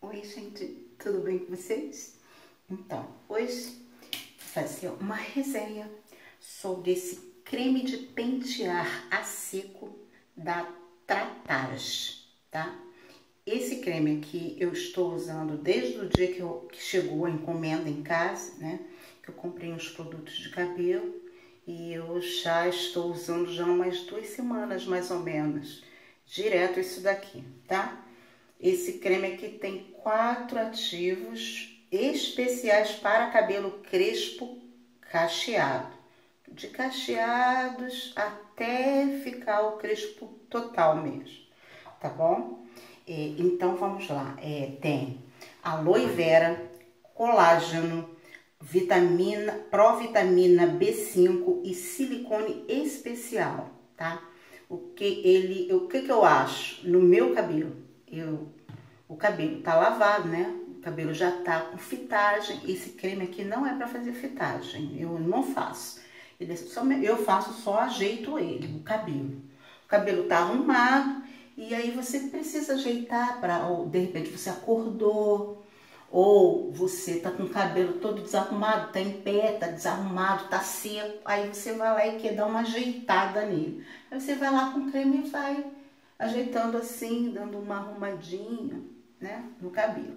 Oi, gente, tudo bem com vocês? Então, hoje vou fazer uma resenha sobre esse creme de pentear a seco da Tratage, tá? Esse creme aqui eu estou usando desde o dia que, eu, que chegou a encomenda em casa, né? Que eu comprei uns produtos de cabelo e eu já estou usando já umas duas semanas mais ou menos, direto isso daqui, tá? Esse creme aqui tem quatro ativos especiais para cabelo crespo cacheado. De cacheados até ficar o crespo total mesmo, tá bom? Então vamos lá. É, tem aloe vera, colágeno, vitamina, provitamina B5 e silicone especial, tá? O que ele, o que que eu acho no meu cabelo? Eu, o cabelo tá lavado, né? O cabelo já tá com fitagem. Esse creme aqui não é para fazer fitagem, eu não faço. Eu faço só ajeito ele, o cabelo. O cabelo tá arrumado e aí você precisa ajeitar para, de repente você acordou, ou você tá com o cabelo todo desarrumado, tá em pé, tá desarrumado, tá seco, aí você vai lá e quer dar uma ajeitada nele. Aí você vai lá com o creme e vai ajeitando assim, dando uma arrumadinha, né, no cabelo.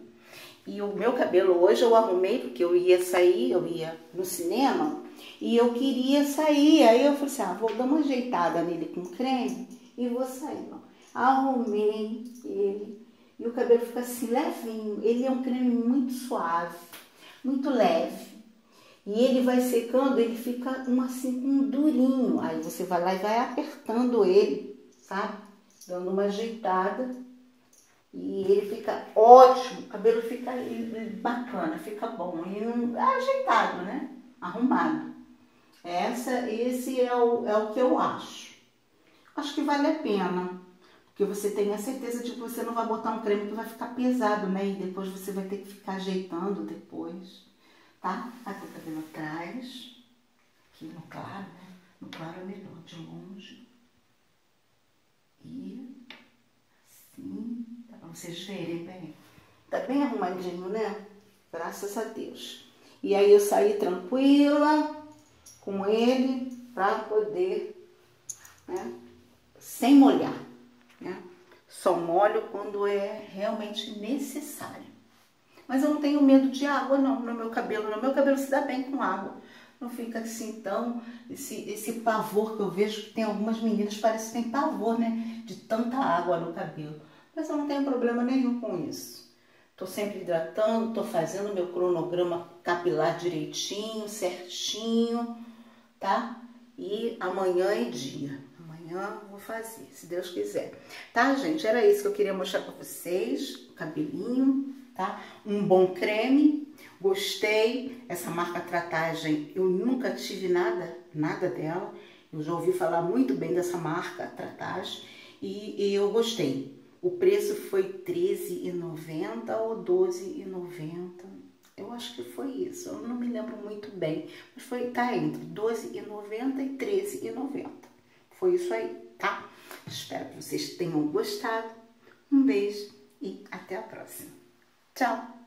E o meu cabelo hoje eu arrumei porque eu ia sair, eu ia no cinema e eu queria sair. Aí eu falei assim, ah, vou dar uma ajeitada nele com creme e vou sair. Arrumei ele e o cabelo fica assim levinho. Ele é um creme muito suave, muito leve. E ele vai secando, ele fica um assim um durinho. Aí você vai lá e vai apertando ele, sabe? Dando uma ajeitada e ele fica ótimo, o cabelo fica bacana, fica bom, e um, é ajeitado, né? Arrumado. Essa, esse é o, é o que eu acho. Acho que vale a pena, porque você tem a certeza de que você não vai botar um creme que vai ficar pesado, né? E depois você vai ter que ficar ajeitando depois, tá? Aqui o cabelo atrás, aqui no claro, né? No claro é melhor, de longe. E assim, dá pra vocês verem bem. Tá bem arrumadinho, né? Graças a Deus. E aí eu saí tranquila com ele para poder, né? Sem molhar, né? Só molho quando é realmente necessário. Mas eu não tenho medo de água não no meu cabelo. No meu cabelo se dá bem com água não fica assim tão, esse, esse pavor que eu vejo que tem algumas meninas, parece que tem pavor, né, de tanta água no cabelo. Mas eu não tenho problema nenhum com isso. Tô sempre hidratando, tô fazendo meu cronograma capilar direitinho, certinho, tá? E amanhã é dia. Amanhã vou fazer, se Deus quiser. Tá, gente? Era isso que eu queria mostrar pra vocês. O cabelinho, tá? Um bom creme Gostei, essa marca Tratagem, eu nunca tive nada, nada dela. Eu já ouvi falar muito bem dessa marca Tratagem e, e eu gostei. O preço foi R$13,90 ou R$12,90. Eu acho que foi isso, eu não me lembro muito bem. Mas foi, tá entre R$12,90 e R$13,90. Foi isso aí, tá? Espero que vocês tenham gostado. Um beijo e até a próxima. ciao。